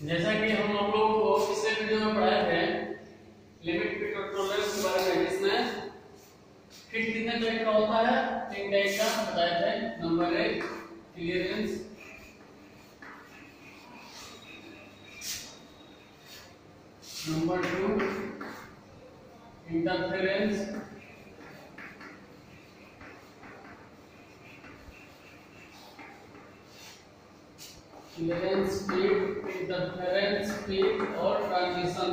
जैसा कि हम आप लोगों को पिछले वीडियो में पढ़ाए थे लिमिट और टॉलरेंस के बारे में, जिसमें फिट कितने टाइप का होता है, तीन टाइप का बताए थे नंबर एक clearance number two interference clearance speed interference speed और ट्रांजिशन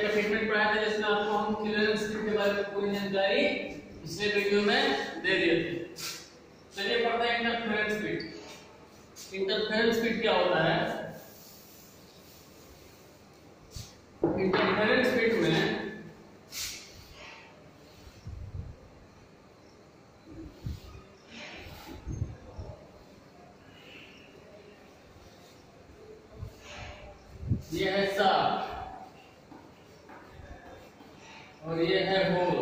का ट्रीटमेंट पढ़ाया था जिसमें आपको हम क्लियरेंस के बारे में पूरी जानकारी पिछले वीडियो में दे दिए थे। चलिए पढ़ते हैं इंटरफेरेंस स्पीड इंटरफेरेंस स्पीड क्या होता है? इंटरफेरेंस स्पीड में ये है साफ़ और ये है होल।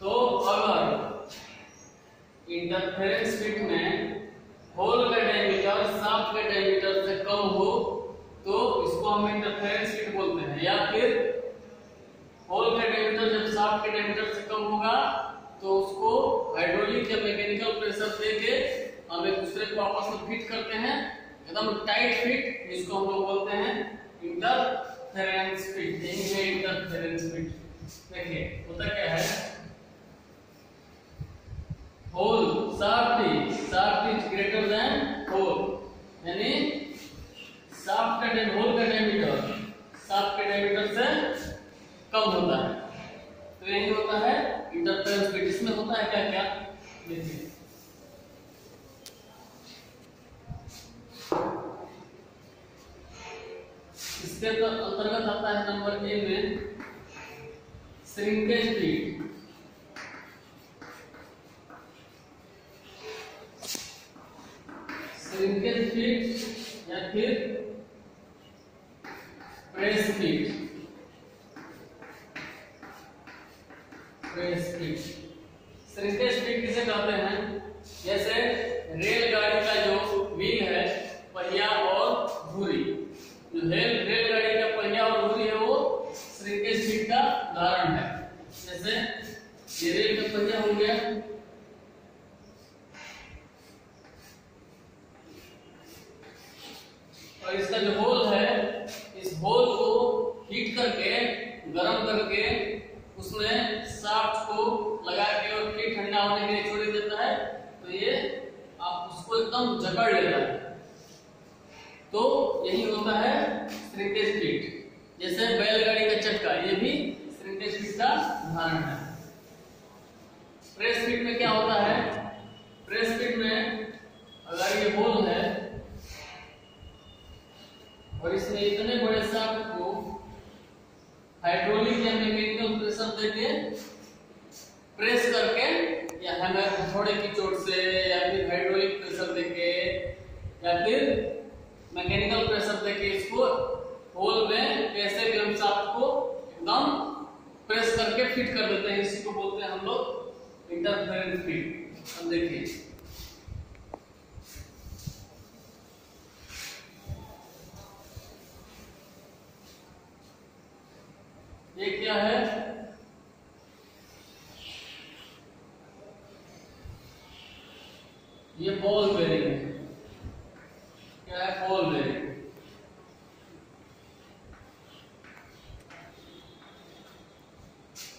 तो अगर इंटरफेरेंस फिट में होल का डायमीटर साफ़ के डायमीटर से कम हो तो इसको हम इंटरफेरेंस फिट बोलते हैं। या फिर होल का डायमीटर जब साफ़ के डायमीटर से कम होगा तो उसको हाइड्रोलिक या मैकेनिकल प्रेशर देके हम एक दूसरे को आपस में फिट करते हैं। एकदम टाइट फिट जिसको हम लोग बोलते हैं इंटरफेरेंस फिट इंटरफेरेंस फिट देखिए, होता क्या है hole shaft is shaft is greater than hole यानी शाफ्ट का डायमीटर होल का डायमीटर के डायमीटर से कम होता है। तो यही होता है इंटरफेरेंस फिट इसमें होता है क्या क्या? देखिए इसके तो अंतर्गत आता है नंबर ए में श्रिंकेज स्पीड श्रिंकेज या फिर press speed press speed shrinkage speed किसे कहते हैं? जैसे रेलगाड़ी का जो व्हील है, पहिया और धुरी। जो रेल, रेलगाड़ी का पहिया और धुरी है, वो श्रिंकेज स्पीड का उदाहरण है। जैसे ये रेल का पहिया हो गया और इसका जो होल है इस होल को हीट करके गर्म करके उसमें शाफ्ट को लगा के और फिर ठंडा होने के लिए छोड़ देता है तो ये आप उसको एकदम जकड़ लेता है। तो यही होता है स्पीड जैसे बैलगाड़ी का चक्का ये भी स्पीड का उदाहरण है। प्रेस स्पीड में क्या होता है? प्रेस स्पीड में अगर ये होल है, और इसमें इतने बड़े शाफ्ट को हाइड्रोलिक या मैकेनिकल प्रेशर देके प्रेस करके या हैमर हथौड़े की चोट से या फिर हाइड्रोलिक प्रेशर देके या फिर मैकेनिकल प्रेशर देके इसको होल में कैसे भी हम को एकदम प्रेस करके फिट कर देते हैं। इसी को बोलते हैं हम लोग इंटरफेरेंस फिट अब देखिए। ये क्या है? ये बॉल बेरिंग है। क्या है बॉल बेरिंग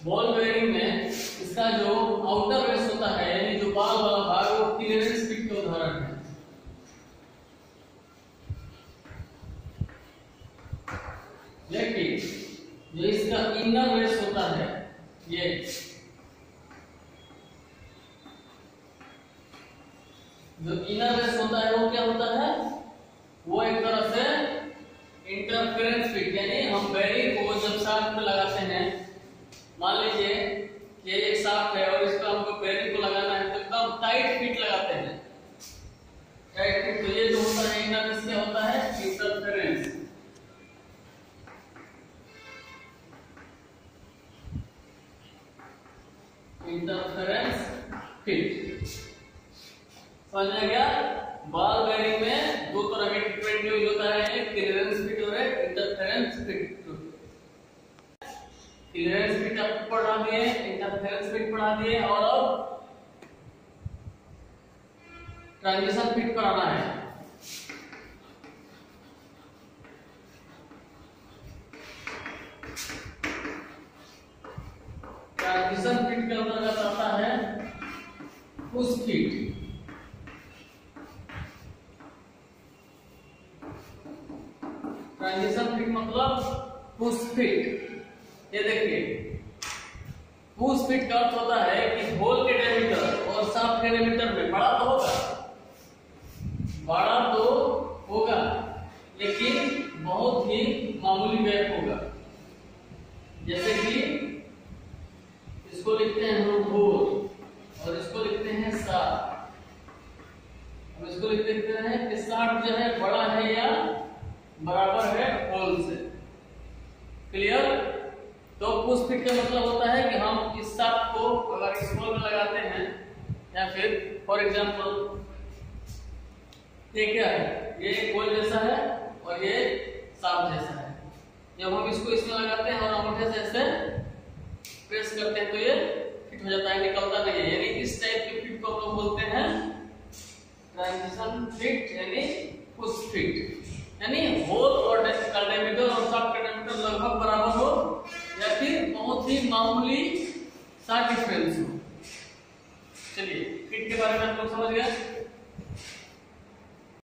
बॉल बेरिंग में इसका जो आउटर रेस होता है, यानी जो बाल वाला भाग, वो क्लियरेंस फिट का उदाहरण है। लेकिन जो इसका इनर रेस होता है, ये मान लीजिए ये एक साफ़ है और इसको हमको बेरिंग को लगाना है तो एकदम टाइट फिट लगाते हैं। टाइट फिट तो ये जो होता है इनका किससे होता है? इंटरफेरेंस इंटरफेरेंस फिट समझ गया? बॉल बेरिंग में दो तरह के ट्रीटमेंट यूज़ होता है, एक क्लियरेंस फिट और एक इंटरफेरेंस फिट क्लियरेंस फिट पढ़ा दिए इंटरफेरेंस फिट पढ़ा दिए और अब ट्रांजिशन फिट पढ़ाना है। ट्रांजिशन फिट के अंतर्गत आता है उस फिट ट्रांजिशन फिट मतलब पुश फिट ये देखिए फिट का अर्थ होता है कि होल के डायमीटर और शाफ्ट के डायमीटर में। बड़ा तो होगा। बड़ा तो होगा, लेकिन बहुत ही मामूली गैप होगा। जैसे कि इसको लिखते हैं हम होल और इसको लिखते हैं साठ अब इसको लिखते हैं कि साठ जो है बड़ा है या बराबर है होल से। क्लियर फिट का मतलब होता है कि हम इस साथ को अगर इस होल में लगाते हैं, या फिर फॉर एग्जांपल ये क्या है? ये एक होल जैसा है और ये सांप जैसा है। जब हम इसको इसमें लगाते हैं और अंगूठे से ऐसे प्रेस करते हैं तो ये फिट हो जाता है, निकलता नहीं है। यानी इस टाइप के फिट को हम लोग बोलते हैं ट्रांजिशन फिट यानी पुश फिट यानी होल और डायमीटर और शाफ्ट का डायमीटर लगभग बराबर हो ही मामूली सा डिफरेंस हो चलिए किट के बारे में आप लोग समझ गए।